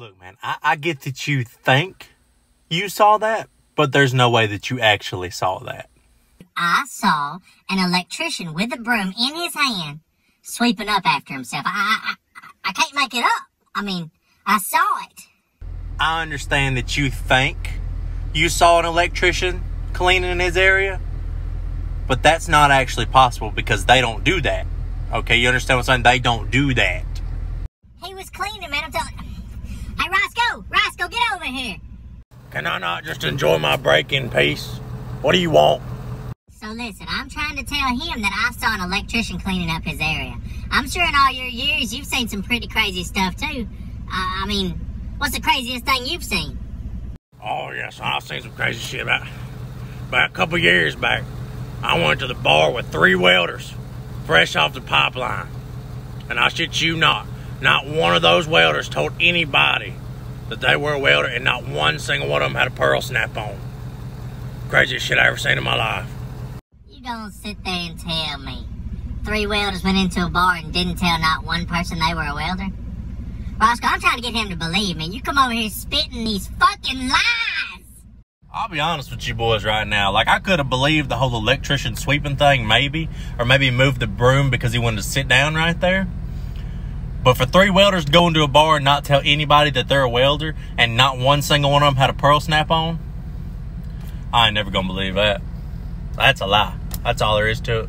Look, man, I, I get that you think you saw that, but there's no way that you actually saw that. I saw an electrician with a broom in his hand sweeping up after himself. I, I, I can't make it up. I mean, I saw it. I understand that you think you saw an electrician cleaning in his area, but that's not actually possible because they don't do that. Okay, you understand what I'm saying? They don't do that. He was cleaning, man. I'm telling. Hey, Roscoe, Over here. Can I not just enjoy my break in peace? What do you want? So listen, I'm trying to tell him that I saw an electrician cleaning up his area. I'm sure in all your years you've seen some pretty crazy stuff too. Uh, I mean, what's the craziest thing you've seen? Oh yes, I've seen some crazy shit about about a couple years back. I went to the bar with three welders, fresh off the pipeline, and I shit you not, not one of those welders told anybody that they were a welder, and not one single one of them had a pearl snap on. Craziest shit I ever seen in my life. You don't sit there and tell me. Three welders went into a bar and didn't tell not one person they were a welder? Roscoe, I'm trying to get him to believe me. You come over here spitting these fucking lies! I'll be honest with you boys right now. Like, I could have believed the whole electrician sweeping thing, maybe. Or maybe he moved the broom because he wanted to sit down right there. But for three welders to go into a bar and not tell anybody that they're a welder and not one single one of them had a pearl snap on, I ain't never gonna believe that. That's a lie. That's all there is to it.